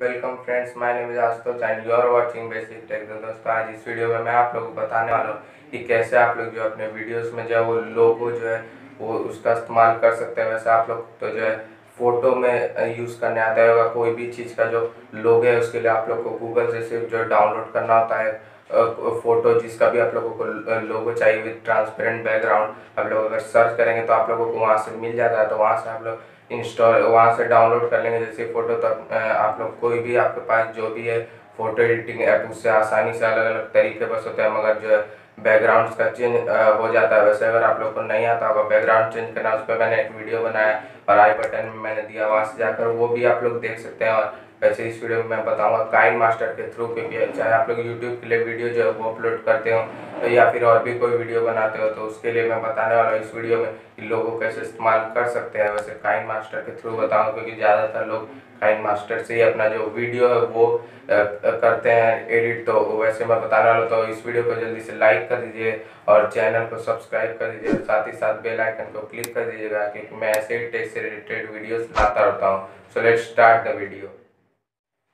Welcome friends, my name is Ashutosh and you are watching basic tech तो दोस्तों। आज इस वीडियो में मैं आप लोगों को बताने वाला हूँ कि कैसे आप लोग जो अपने वीडियोस में जो है वो लोगो जो है वो उसका इस्तेमाल कर सकते हैं। वैसे आप लोग तो जो है फ़ोटो में यूज़ करने आता है कोई भी चीज़ का जो लोग है, उसके लिए आप लोग को गूगल से सिर्फ़ जो डाउनलोड करना होता है। फ़ोटो जिसका भी आप लोगों को लोगो चाहिए विद ट्रांसपेरेंट बैकग्राउंड, आप लोग अगर सर्च करेंगे तो आप लोगों को वहाँ से मिल जाता है। तो वहाँ से आप लोग इंस्टॉल, वहाँ से डाउनलोड कर लेंगे जैसे फ़ोटो तो आप लोग कोई भी आपके पास जो भी है फ़ोटो एडिटिंग ऐप, उससे आसानी से अलग अलग तरीके बस होते हैं। मगर जो है बैकग्राउंड का चेंज हो जाता है। वैसे अगर आप लोग को नहीं आता होगा बैकग्राउंड चेंज करना, उस पर मैंने एक वीडियो बनाया और आई बटन में मैंने दिया, वहाँ से जाकर वो भी आप लोग देख सकते हैं और वैसे इस वीडियो में मैं बताऊँगा काइन मास्टर के थ्रू, क्योंकि चाहे आप लोग यूट्यूब के लिए वीडियो जो है वो अपलोड करते हो या फिर और भी कोई वीडियो बनाते हो तो उसके लिए मैं बताने वाला हूँ इस वीडियो में कि लोगों कैसे इस्तेमाल कर सकते हैं। वैसे काइन मास्टर के थ्रू बताऊँगा क्योंकि ज़्यादातर लोग काइन मास्टर से ही अपना जो वीडियो है वो करते हैं एडिट तो वैसे मैं बताने वाला तो इस वीडियो को जल्दी से लाइक कर दीजिए और चैनल को सब्सक्राइब कर दीजिए साथ ही साथ बेल आइकन को क्लिक कर दीजिएगा, क्योंकि मैं ऐसे ही टेक से रिलेटेड वीडियोस लाता रहता हूँ। So let start the video.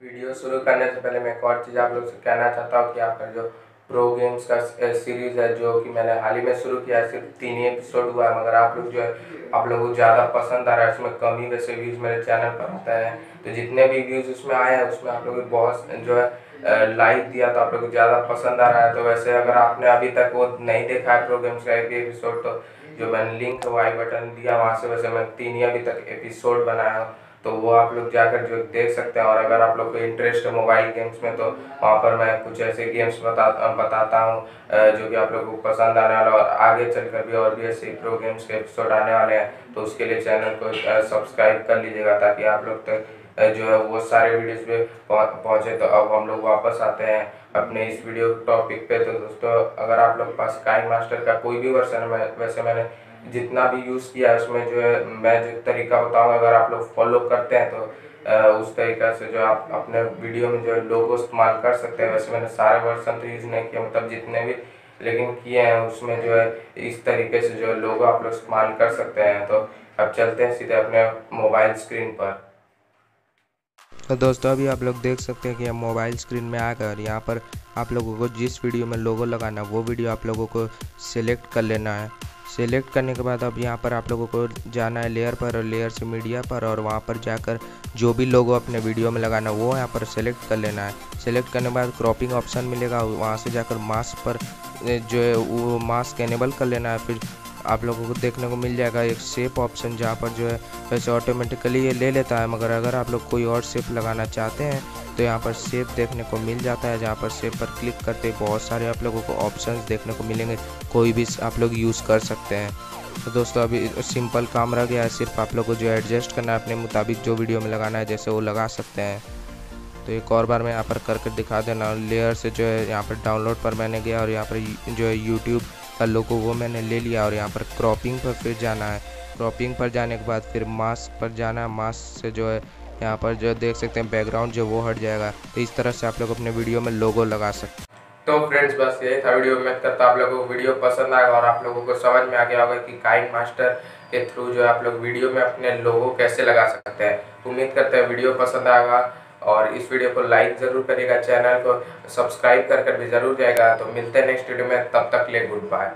Video शुरू करने से पहले मैं एक और चीज़ आप लोग से कहना चाहता हूँ कि आपका जो प्रो गेम्स का सीरीज़ है, जो कि मैंने हाल ही में शुरू किया है, सिर्फ़ तीन ही एपिसोड हुआ है, मगर आप लोग जो है, आप लोगों को ज़्यादा पसंद आ रहा है उसमें कम ही वैसे व्यूज़ मेरे चैनल पर आता है। तो जितने भी व्यूज़ उसमें आए हैं, उसमें आप लोग बहुत, जो है लाइक दिया तो आप लोग को ज़्यादा पसंद आ रहा है। तो वैसे अगर आपने अभी तक वो नहीं देखा है प्रो गेम्स का एक एपिसोड तो जो मैंने लिंक वाई बटन दिया, वहाँ से वैसे मैं तीन ही अभी तक एपिसोड बनाया तो वो आप लोग जाकर जो देख सकते हैं। और अगर आप लोग को इंटरेस्ट है मोबाइल गेम्स में तो वहाँ पर मैं कुछ ऐसे गेम्स बता, बताता हूँ जो कि आप लोगों को पसंद आने वाला और आगे चल कर भी और भी ऐसे प्रो गेम्स के एपिसोड आने वाले हैं तो उसके लिए चैनल को सब्सक्राइब कर लीजिएगा ताकि आप लोग तक जो है वो सारे वीडियोस पे पहुँचे तो अब हम लोग वापस आते हैं अपने इस वीडियो टॉपिक पे। तो दोस्तों, अगर आप लोग पास काइन मास्टर का कोई भी वर्सन है वैसे मैंने जितना भी यूज़ किया है, उसमें जो है, मैं जो तरीका बताऊँगा अगर आप लोग फॉलो करते हैं तो उस तरीका से जो आप अपने वीडियो में जो है लोगो इस्तेमाल कर सकते हैं। वैसे मैंने सारे वर्सन तो यूज़ नहीं किया मतलब जितने भी लेकिन किए हैं, उसमें जो है इस तरीके से जो है लोगो आप लोग इस्तेमाल कर सकते हैं। तो अब चलते हैं सीधे अपने मोबाइल स्क्रीन पर। तो दोस्तों, अभी आप लोग देख सकते हैं कि हम मोबाइल स्क्रीन में आकर यहाँ पर आप लोगों को जिस वीडियो में लोगो लगाना है, वो वीडियो आप लोगों को सिलेक्ट कर लेना है। सेलेक्ट करने के बाद अब यहाँ पर आप लोगों को जाना है लेयर पर और लेयर से मीडिया पर और वहाँ पर जाकर जो भी लोगो अपने वीडियो में लगाना है, वो यहाँ पर सेलेक्ट कर लेना है। सेलेक्ट करने के बाद क्रॉपिंग ऑप्शन मिलेगा, वहाँ से जाकर मास्क पर जो है, वो मास्क एनेबल कर लेना है। फिर आप लोगों को देखने को मिल जाएगा एक सेप ऑप्शन जहाँ पर जो है, वैसे ऑटोमेटिकली ये ले लेता है, मगर अगर आप लोग कोई और सेप लगाना चाहते हैं तो यहाँ पर सेप देखने को मिल जाता है, जहाँ पर सेप पर क्लिक करते बहुत सारे आप लोगों को ऑप्शंस देखने को मिलेंगे, कोई भी आप लोग यूज़ कर सकते हैं। तो दोस्तों, अभी सिंपल काम रह गया है, सिर्फ़ आप लोग को जो एडजस्ट करना है, अपने मुताबिक जो वीडियो में लगाना है, जैसे वो लगा सकते हैं। तो एक और बार मैं यहाँ पर करके दिखा देना लेयर से जो है, यहाँ पर डाउनलोड पर मैंने गया, और यहाँ पर जो है यूट्यूब का लोगो वो मैंने ले लिया और यहाँ पर क्रॉपिंग पर फिर जाना है। क्रॉपिंग पर जाने के बाद फिर मास्क पर जाना है। मास्क से जो है, यहाँ पर जो देख सकते हैं बैकग्राउंड जो वो हट जाएगा। तो इस तरह से आप लोग अपने वीडियो में लोगो लगा सकते हैं। तो फ्रेंड्स, बस यही था वीडियो में। करता आप लोगों को वीडियो पसंद आएगा और आप लोगों को समझ में आ गया होगा कि काइन मास्टर के थ्रू जो है आप लोग वीडियो में अपने लोगों कैसे लगा सकते हैं। उम्मीद करते हैं वीडियो पसंद आएगा। और इस वीडियो को लाइक ज़रूर करिएगा, चैनल को सब्सक्राइब कर कर भी ज़रूर जाएगा। तो मिलते हैं नेक्स्ट वीडियो में, तब तक ले गुड बाय।